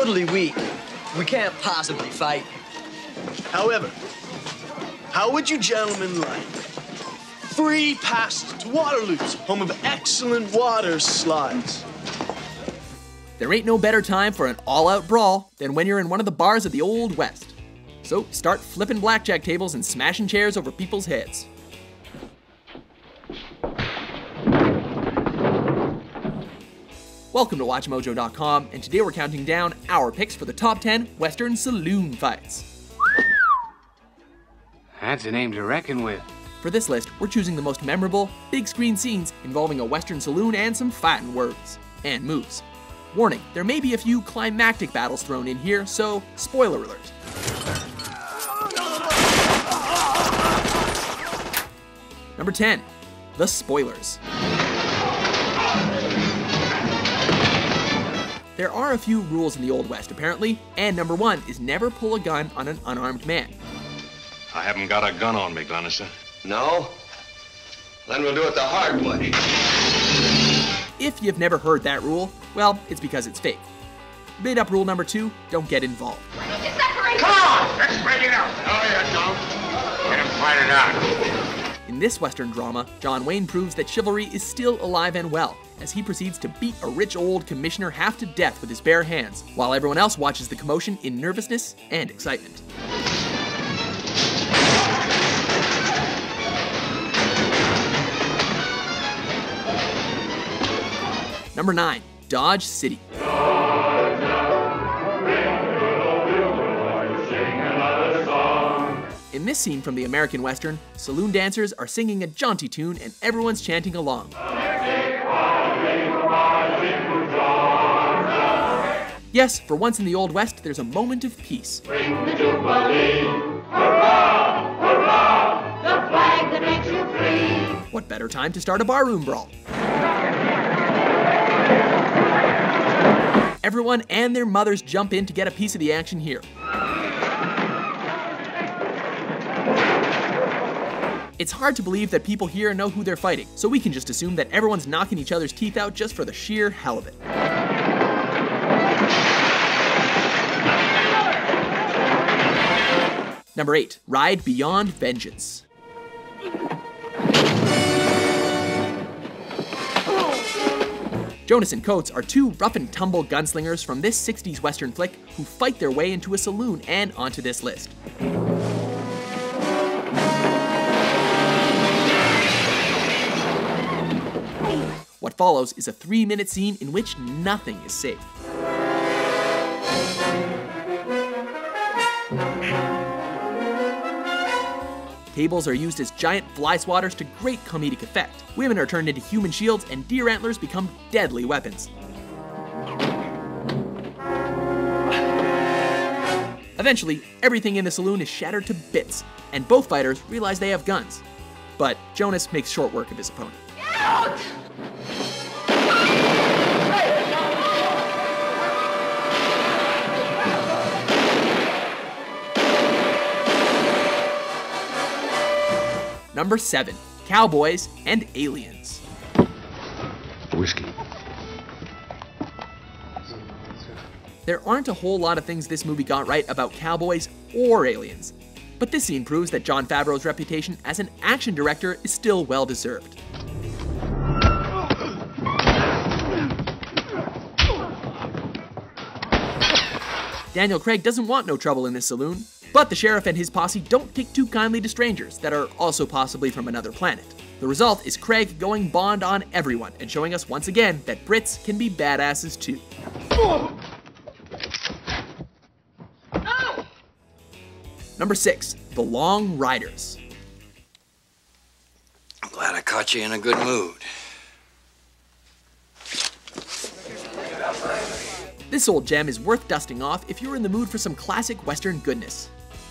totally weak. We can't possibly fight. However, how would you gentlemen like free pass to Waterloo's home of excellent water slides? There ain't no better time for an all out brawl than when you're in one of the bars of the Old West. So start flipping blackjack tables and smashing chairs over people's heads. Welcome to WatchMojo.com, and today we're counting down our picks for the top 10 Western saloon fights. That's a name to reckon with. For this list, we're choosing the most memorable, big screen scenes involving a Western saloon and some fighting words and moves. Warning, there may be a few climactic battles thrown in here, so spoiler alert. Number 10, The Spoilers. There are a few rules in the Old West, apparently, and number one is never pull a gun on an unarmed man. I haven't got a gun on me, Glenister. No? Then we'll do it the hard way. If you've never heard that rule, well, it's because it's fake. Made up rule number two don't get involved. Come on! Let's spread it out. Oh, yeah, don't. Let him fight it out. This Western drama, John Wayne proves that chivalry is still alive and well, as he proceeds to beat a rich old commissioner half to death with his bare hands, while everyone else watches the commotion in nervousness and excitement. Number 9. Dodge City. In this scene from the American Western, saloon dancers are singing a jaunty tune and everyone's chanting along. Yes, for once in the Old West, there's a moment of peace. What better time to start a barroom brawl? Everyone and their mothers jump in to get a piece of the action here. It's hard to believe that people here know who they're fighting, so we can just assume that everyone's knocking each other's teeth out just for the sheer hell of it. Number 8. Ride Beyond Vengeance. Jonas and Coates are two rough and tumble gunslingers from this 60s Western flick who fight their way into a saloon and onto this list. What follows is a three minute scene in which nothing is safe. Tables are used as giant fly swatters to great comedic effect. Women are turned into human shields, and deer antlers become deadly weapons. Eventually, everything in the saloon is shattered to bits, and both fighters realize they have guns. But Jonas makes short work of his opponent. Number 7 Cowboys and Aliens. Whiskey. There aren't a whole lot of things this movie got right about cowboys or aliens, but this scene proves that Jon Favreau's reputation as an action director is still well deserved. Daniel Craig doesn't want no trouble in this saloon, but the sheriff and his posse don't take too kindly to strangers that are also possibly from another planet. The result is Craig going Bond on everyone and showing us once again that Brits can be badasses too. Number 6. The Long Riders. I'm glad I caught you in a good mood. This old gem is worth dusting off if you're in the mood for some classic Western goodness.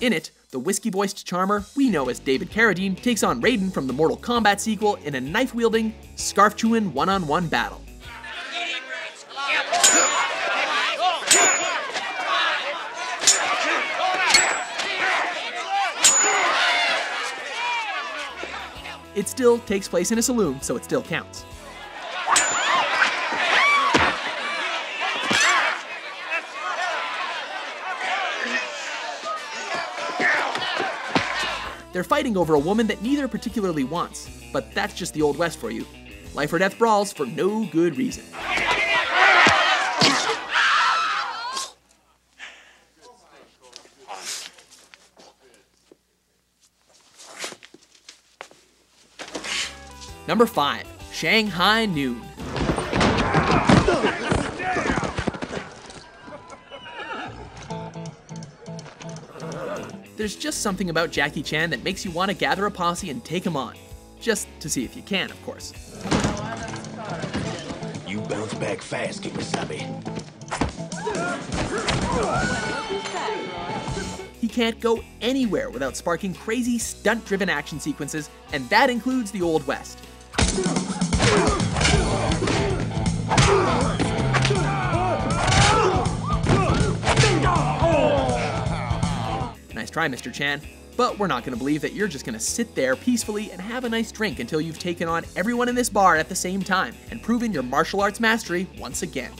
In it, the whiskey voiced charmer we know as David Carradine takes on Raiden from the Mortal Kombat sequel in a knife wielding, scarf chewing one on one battle. It still takes place in a saloon, so it still counts. They're fighting over a woman that neither particularly wants, but that's just the Old West for you. Life or death brawls for no good reason. Number 5. Shanghai Noon. There's just something about Jackie Chan that makes you want to gather a posse and take him on. Just to see if you can, of course. You bounce back fast, Kemosabe. He can't go anywhere without sparking crazy stunt driven action sequences, and that includes the Old West. Try, Mr. Chan. But we're not going to believe that you're just going to sit there peacefully and have a nice drink until you've taken on everyone in this bar at the same time and proven your martial arts mastery once again.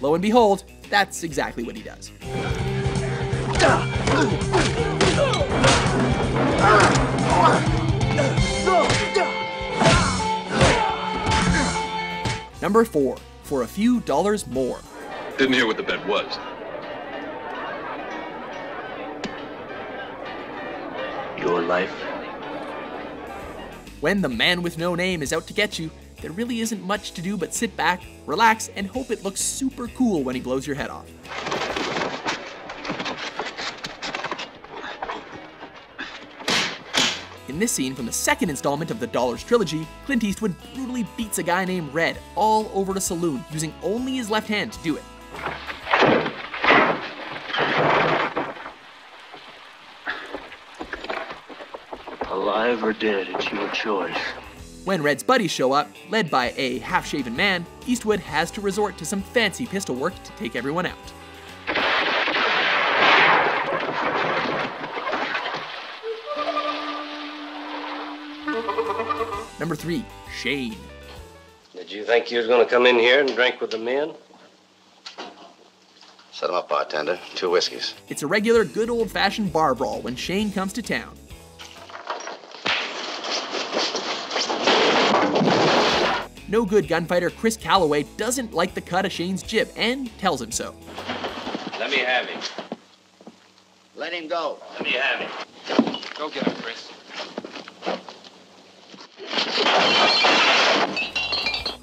Lo and behold, that's exactly what he does. Number 4. For a few dollars more. Didn't hear what the bet was. Your life? When the man with no name is out to get you, there really isn't much to do but sit back, relax, and hope it looks super cool when he blows your head off. This scene from the second installment of the Dollars trilogy, Clint Eastwood brutally beats a guy named Red all over the saloon using only his left hand to do it. Alive or dead, it's your choice. When Red's buddies show up, led by a half shaven man, Eastwood has to resort to some fancy pistol work to take everyone out. Number 3, Shane. Did you think you was gonna come in here and drink with the men? Set him up, bartender. Two whiskeys. It's a regular good old fashioned bar brawl when Shane comes to town. No good gunfighter Chris Calloway doesn't like the cut of Shane's jib and tells him so. Let me have him. Let him go. Let me have him. Go get him, Chris.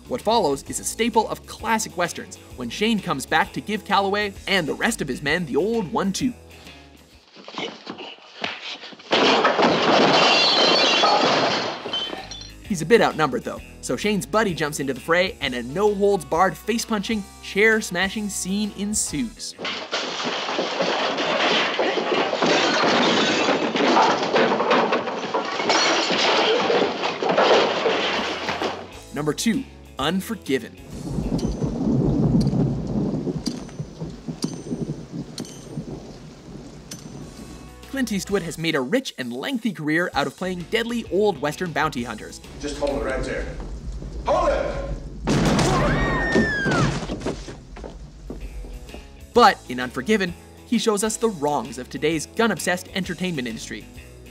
What follows is a staple of classic westerns when Shane comes back to give Calloway and the rest of his men the old one two. He's a bit outnumbered though, so Shane's buddy jumps into the fray and a no holds barred face punching, chair smashing scene ensues. Number 2, Unforgiven. Clint Eastwood has made a rich and lengthy career out of playing deadly old Western bounty hunters. Just hold it right there. Hold it! But in Unforgiven, he shows us the wrongs of today's gun obsessed entertainment industry.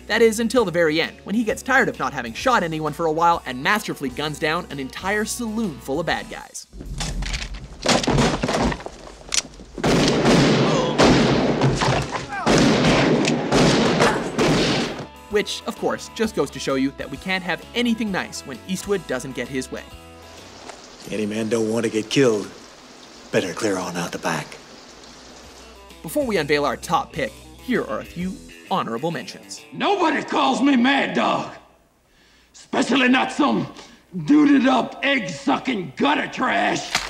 That is, until the very end, when he gets tired of not having shot anyone for a while and masterfully guns down an entire saloon full of bad guys. Which, of course, just goes to show you that we can't have anything nice when Eastwood doesn't get his way. Any man don't want to get killed. Better clear on out the back. Before we unveil our top pick, here are a few honorable mentions. Nobody calls me Mad Dog. Especially not some duded up, egg sucking gutter trash.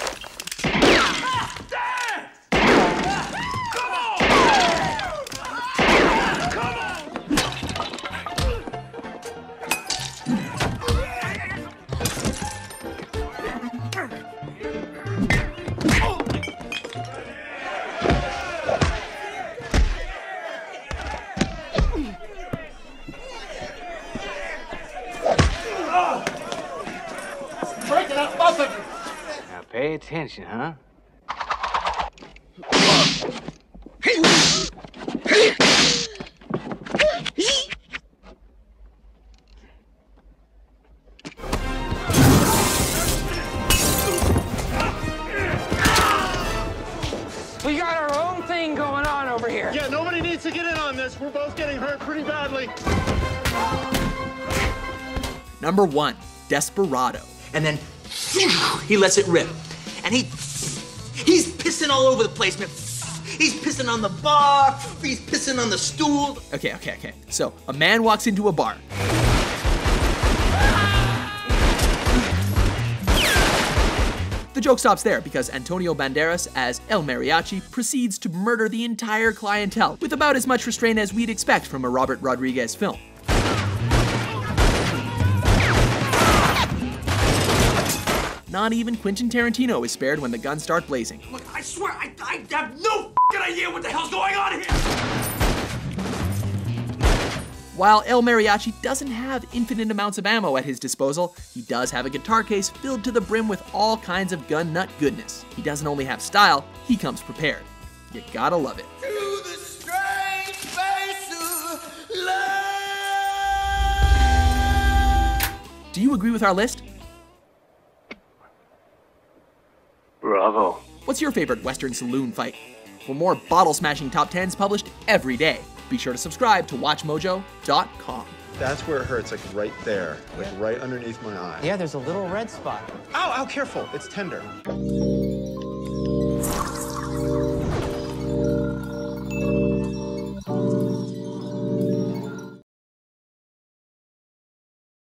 attention, huh? We got our own thing going on over here. Yeah, nobody needs to get in on this. We're both getting hurt pretty badly. Number one, Desperado. And then he lets it rip. And he he's pissing all over the place, man. He's pissing on the bar, he's pissing on the stool. Okay, okay, okay. So, a man walks into a bar. The joke stops there because Antonio Banderas, as El Mariachi, proceeds to murder the entire clientele with about as much restraint as we'd expect from a Robert Rodriguez film. Not even Quentin Tarantino is spared when the guns start blazing. Look, I swear, I, I have no idea what the hell's going on here. While El Mariachi doesn't have infinite amounts of ammo at his disposal, he does have a guitar case filled to the brim with all kinds of gun nut goodness. He doesn't only have style, he comes prepared. You gotta love it. Do you agree with our list? What's your favorite Western saloon fight? For more bottle smashing top 10s published every day, be sure to subscribe to WatchMojo.com. That's where it hurts, like right there, like right underneath my eye. Yeah, there's a little red spot. Ow, ow, careful, it's tender.